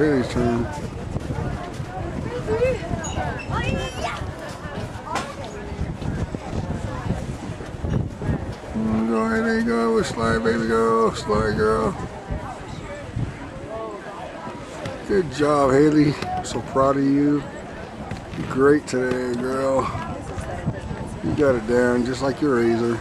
Hailey's turn. Go ahead, and go. With slide, baby, girl. Slide, girl. Good job, Hailey. so proud of you. You're great today, girl. You got it down just like your razor.